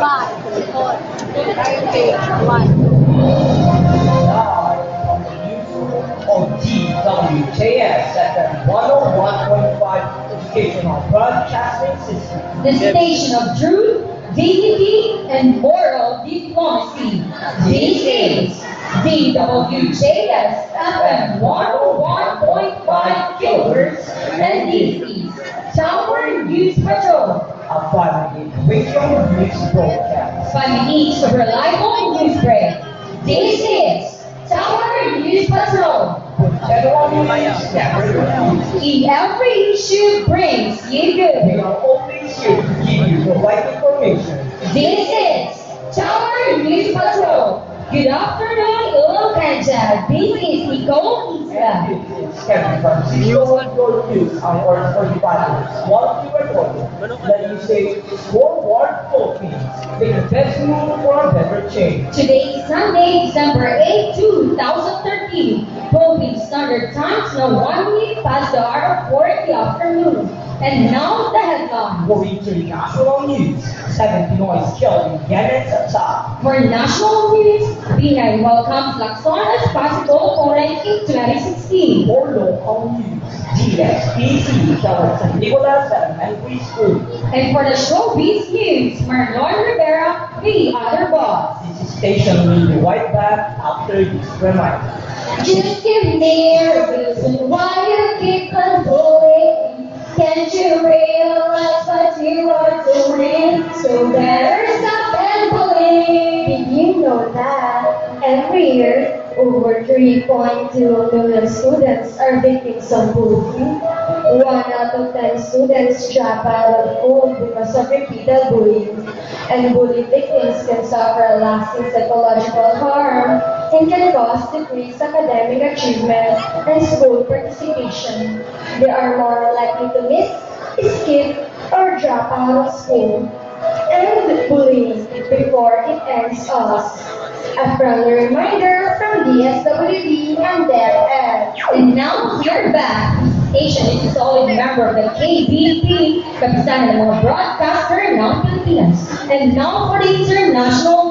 Five. Page one. of DWJS FM 101.5 Educational Broadcasting System. the station of truth, dignity, and moral diplomacy. This is DWJS FM 101.5 kilohertz, and this is Tower News Patrol. A five-minute radio news broadcast. Minutes of reliable news break. This is Tower News Patrol. In every issue brings you We good. are always here to give you the right It is Kevin from Zero Your News on Earth 45 One key record that you say forward Philippines. Take the best move for a better change. Today is Sunday, December 8, 2013. Philippine Standard Time now one week past the hour of 4 in the afternoon. And now the headline. Going to national news. Seven Pinoys killed in Yemen's attack. For national news, Binay welcomes Lacson as possible opponent in 2016. For local news. DSPC killed San Nicolas Elementary School. And for the showbiz news, Marlon Rivera, the other boss. Station will be right back after this reminder. Just give me a reason why you keep on bullying. Can't you realize what you are doing? So better stop and bullying. Did you know that every year, over 3.2 million students are victims of bullying? One out of 10 students drop out of school because of repeated bullying. And bully victims can suffer lasting psychological harm and can cause decreased academic achievement and school participation. They are more likely to miss, skip, or drop out of school bullying before it ends us. A friendly reminder from DSWD and their And now we're back. Station is a solid member of the KBP, Kapisanan ng mga broadcaster ng Pilipinas. And now for the international.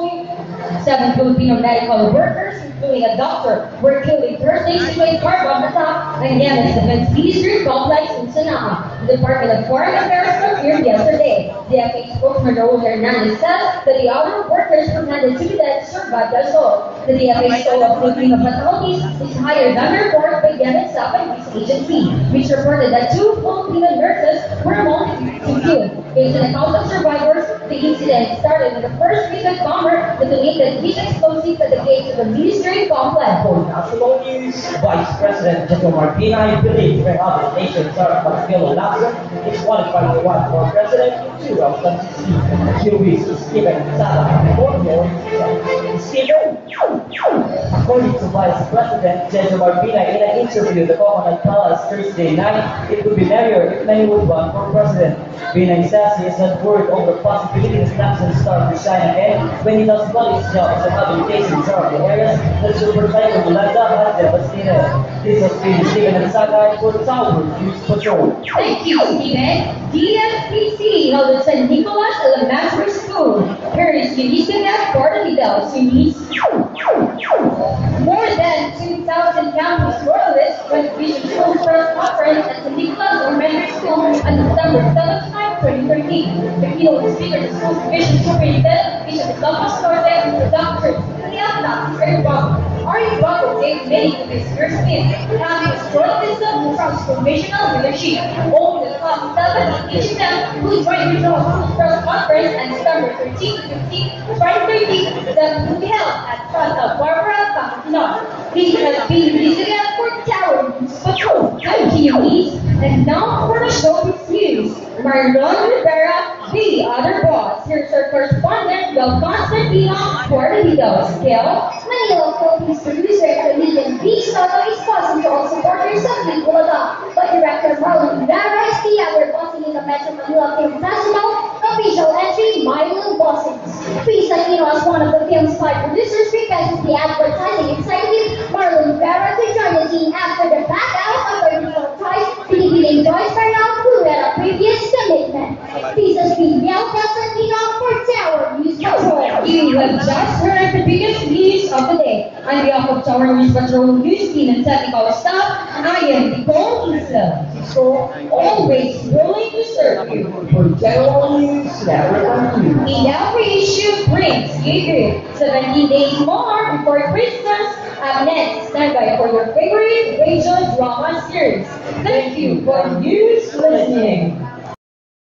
Seven Filipino medical workers, including a doctor, were killed in Thursday's Kuwait car bomb attack in Yemen's defense ministry complex in Sana'a. The Department of Foreign Affairs confirmed yesterday. The FA spokesman Raul Hernandez said that the other workers pretended to be dead survived the assault. DFA's toll of Filipino fatalities is higher than the report by Yemen's Southern News Agency, which reported that two Filipino nurses were among the killed. Based on accounts of survivors, the incident started with the first weekend bomber detonated his explosive at the gates of the ministry complex. For national news, Vice President Jejomar Binay believes that other nations are still Alaska is qualified to run for president in 2016. He will Stephen Sala for more According to Vice President Jejomar Binay in an interview at the Coconut Palace Thursday night, it would be merrier if many would run for president. Binay says he has not worried over the possibility that Snapson start resign again when he does not his job as a habilitation in some of the areas that Superintendent Yolanda has and. Thank you, Stephen. DSPC held at San Nicolas Elementary School. Here is for the details. More than 2,000 campus loyalists went to Vision School Press Conference at San Nicolas Elementary School on December 7, 2013. The keynote speaker the school's Vision Superintendent, Bishop Campus Norte, Dr. Juliana Ari Bravo. Ari Bravo gave many of his first speech, having a strong wisdom, transformational leadership. Over the top seven, each of them who joined the school press conference on December 13 to 15, 2013, that will be held at Santa Barbara, Pangasinan. This has been visited for Tower Patrol. I'm and now for the showbiz news. Marlon Rivera, the other boss. Here's our correspondent, Del Constantino, the details. Gail? Manila Producer and comedian B. Sotto is pausing to all supporters of Eat Bulaga. But director Marlon Rivera is the bossing in the Metro Manila Film Festival. Official entry, My Little Bossings. P. Aquino as one of the film's five producers requested the advertising executive Marlon Rivera to join the team after the back out of the original choice, Pinipiling Joyce Bernal, who had a previous commitment. P. Biel Constantino for Tower News You have just heard the biggest news of the day. On behalf of Tower News Patrol News Team and technical staff, I am Nicole Isla. So, always willing to serve you. For general news, never confused. In every issue brings you good. 17 days more before Christmas. Up next, stand by for your favorite radio drama series. Thank you for news listening.